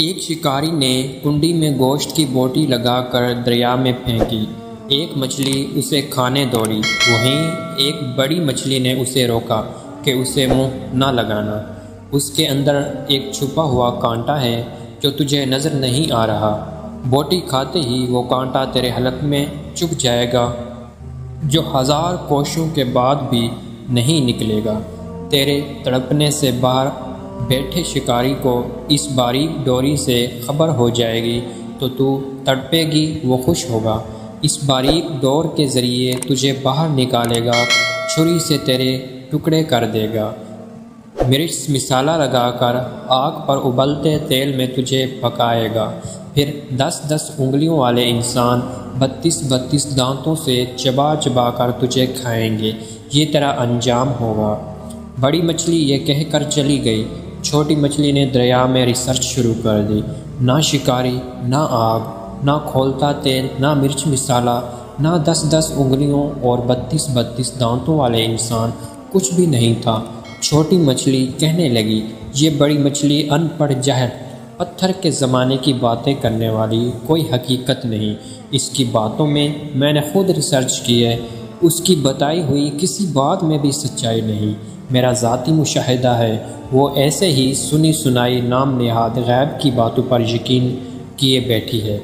एक शिकारी ने कुंडी में गोश्त की बोटी लगाकर दरिया में फेंकी। एक मछली उसे खाने दौड़ी। वहीं एक बड़ी मछली ने उसे रोका कि उसे मुँह न लगाना। उसके अंदर एक छुपा हुआ कांटा है जो तुझे नज़र नहीं आ रहा। बोटी खाते ही वो कांटा तेरे हलक में चुप जाएगा, जो हज़ार कोशों के बाद भी नहीं निकलेगा। तेरे तड़पने से बाहर बैठे शिकारी को इस बारीक डोरी से खबर हो जाएगी तो तू तड़पेगी, वो खुश होगा। इस बारीक डोर के ज़रिए तुझे बाहर निकालेगा, छुरी से तेरे टुकड़े कर देगा। मिर्च मिसाला लगाकर आग पर उबलते तेल में तुझे पकाएगा। फिर दस दस उंगलियों वाले इंसान बत्तीस बत्तीस दांतों से चबा चबा कर तुझे खाएँगे। ये तेरा अंजाम होगा। बड़ी मछली ये कहकर चली गई छोटी मछली ने दरिया में रिसर्च शुरू कर दी। ना शिकारी, ना आग, ना खोलता तेल, ना मिर्च मिसाला, ना दस दस उंगलियों और बत्तीस बत्तीस दांतों वाले इंसान कुछ भी नहीं था। छोटी मछली कहने लगी, ये बड़ी मछली अनपढ़ जहर, पत्थर के ज़माने की बातें करने वाली कोई हकीकत नहीं। इसकी बातों में मैंने खुद रिसर्च की है। उसकी बताई हुई किसी बात में भी सच्चाई नहीं। मेरा ज़ाती मुशाहिदा है। वो ऐसे ही सुनी सुनाई नाम नहाद गैब की बातों पर यकीन किए बैठी है।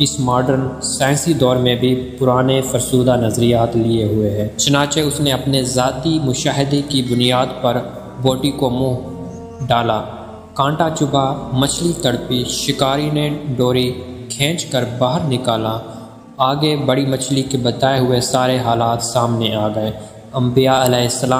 इस मॉडर्न साइंसी दौर में भी पुराने फरसूदा नज़रियात लिए हुए हैं। चनाचे उसने अपने ज़ाती मुशाहदे की बुनियाद पर बोटी को मुँह डाला। कांटा चुभा मछली तड़पी, शिकारी ने डोरी खींच कर बाहर निकाला। आगे बड़ी मछली के बताए हुए सारे हालात सामने आ गए। अम्बिया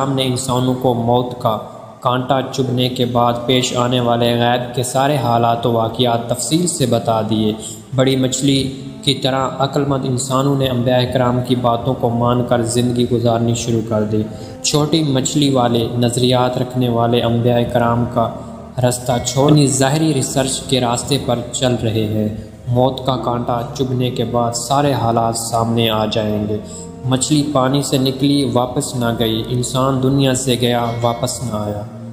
ने इंसानों को मौत का कांटा चुभने के बाद पेश आने वाले गैब के सारे हालात वाक़ात तफसील से बता दिए। बड़ी मछली की तरह अक्लमंद इंसानों ने अम्बिया कराम की बातों को मानकर ज़िंदगी गुजारनी शुरू कर दी। छोटी मछली वाले नज़रियात रखने वाले अम्बिया कराम का रास्ता छोड़नी ज़ाहरी रिसर्च के रास्ते पर चल रहे हैं। मौत का कांटा चुभने के बाद सारे हालात सामने आ जाएँगे। मछली पानी से निकली वापस ना गई। इंसान दुनिया से गया वापस ना आया।